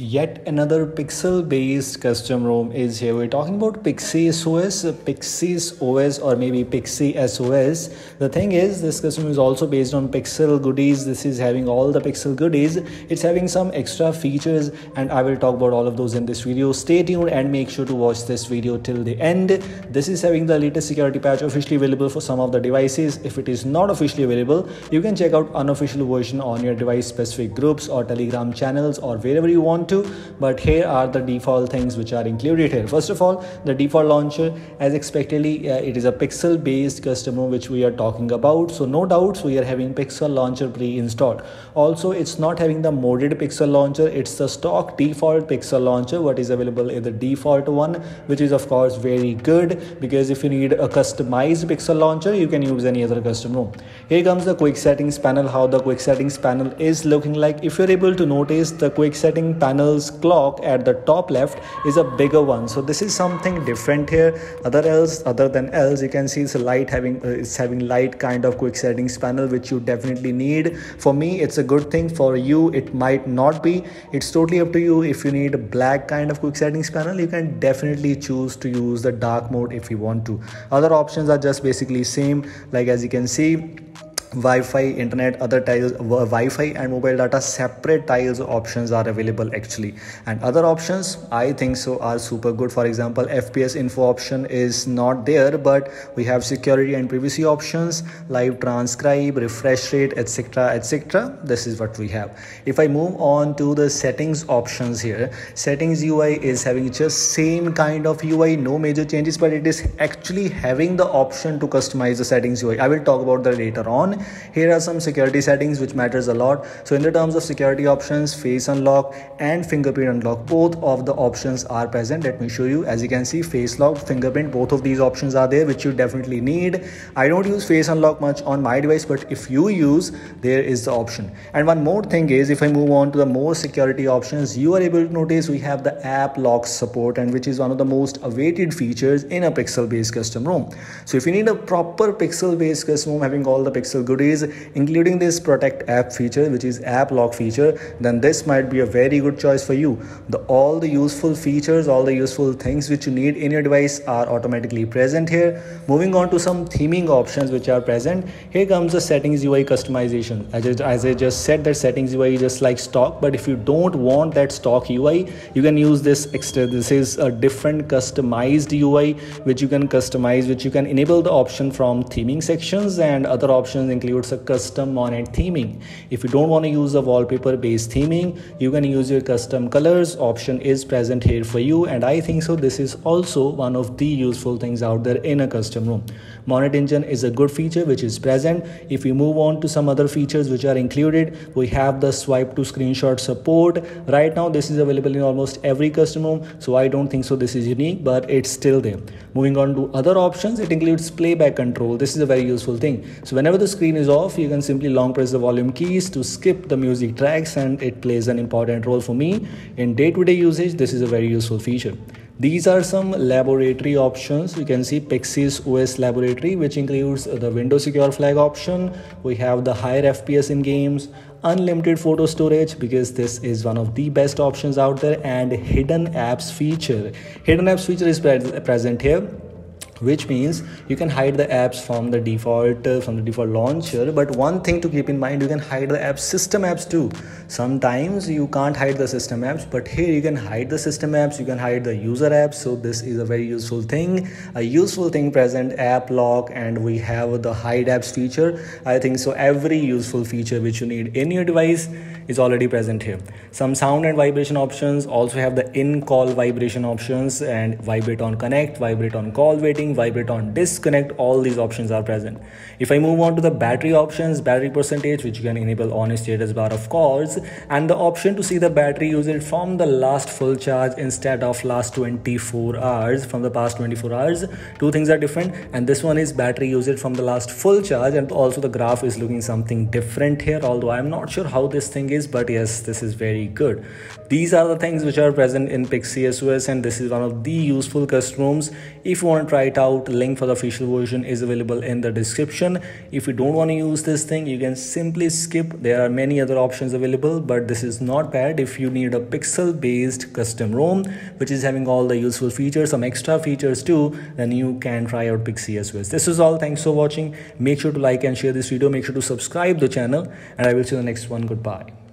Yet another pixel based custom ROM is here. We're talking about Pixie OS, Pixie's OS, or maybe Pixie SOS. The thing is, this custom is also based on Pixel goodies. This is having all the Pixel goodies. It's having some extra features, and I will talk about all of those in this video. Stay tuned and make sure to watch this video till the end. This is having the latest security patch officially available for some of the devices. If it is not officially available, you can check out unofficial version on your device specific groups or Telegram channels or wherever you want to but here are the default things which are included here. First of all the default launcher as expectedly uh, it is a pixel based custom ROM which we are talking about so no doubts we are having pixel launcher pre-installed. Also it's not having the modded pixel launcher it's the stock default pixel launcher what is available in the default one which is of course very good because if you need a customized pixel launcher you can use any other custom ROM here comes the quick settings panel how the quick settings panel is looking like. If you're able to notice the quick setting panel's clock at the top left is a bigger one. So this is something different here. Other else other than else you can see it's a light having uh, it's having light kind of quick settings panel which you definitely need. For me it's a good thing. For you it might not be. It's totally up to you. If you need a black kind of quick settings panel you can definitely choose to use the dark mode if you want to. Other options are just basically same. Like as you can see Wi-Fi, internet, other tiles, Wi-Fi and mobile data separate tiles options are available actually. And other options, I think so, are super good. For example, FPS info option is not there, but we have security and privacy options, live transcribe, refresh rate, etc., etc. This is what we have. If I move on to the settings options here, settings UI is having just same kind of UI, no major changes, but it is actually having the option to customize the settings UI. I will talk about that later on here are some security settings which matters a lot. So in the terms of security options face unlock and fingerprint unlock both of the options are present. Let me show you. As you can see face lock fingerprint both of these options are there which you definitely need. I don't use face unlock much on my device but if you use there is the option. And one more thing is if i move on to the more security options you are able to notice we have the app lock support and which is one of the most awaited features in a pixel based custom ROM so if you need a proper pixel based custom ROM having all the pixel goodies including this protect app feature which is app lock feature then this might be a very good choice for you. The all the useful features all the useful things which you need in your device are automatically present here. Moving on to some theming options which are present. Here comes the settings ui customization. As, just, as i just said that settings ui is just like stock but if you don't want that stock ui you can use this extra this is a different customized ui which you can customize which you can enable the option from theming sections and other options includes a custom monet theming. If you don't want to use a wallpaper based theming you can use your custom colors. Option is present here for you and i think so. This is also one of the useful things out there in a custom ROM. monet engine is a good feature which is present. If we move on to some other features which are included we have the swipe to screenshot support. Right now this is available in almost every custom ROM so i don't think so this is unique but it's still there. Moving on to other options it includes playback control. This is a very useful thing. So whenever the screen is off you can simply long press the volume keys to skip the music tracks and it plays an important role for me in day-to-day usage. This is a very useful feature. These are some laboratory options. You can see PixysOS laboratory which includes the window secure flag option. We have the higher fps in games unlimited photo storage because this is one of the best options out there and hidden apps feature. Hidden apps feature is pre present here which means you can hide the apps from the default uh, from the default launcher. But one thing to keep in mind you can hide the app system apps too. Sometimes you can't hide the system apps but here you can hide the system apps you can hide the user apps. So this is a very useful thing. A useful thing present app lock and we have the hide apps feature. I think so every useful feature which you need in your device is already present here. Some sound and vibration options also have the in call vibration options and vibrate on connect vibrate on call waiting vibrate on disconnect all these options are present. If i move on to the battery options battery percentage which you can enable on a status bar of course and the option to see the battery usage from the last full charge instead of last 24 hours from the past 24 hours. Two things are different and this one is battery usage from the last full charge and also the graph is looking something different here although i'm not sure how this thing is but yes this is very good. These are the things which are present in PixysOS and this is one of the useful custom ROMs if you want to try it out link for the official version is available in the description. If you don't want to use this thing you can simply skip. There are many other options available but this is not bad if you need a pixel based custom rom which is having all the useful features some extra features too then you can try out PixysOS this is all. Thanks for watching. Make sure to like and share this video. Make sure to subscribe the channel. And i will see you in the next one. Goodbye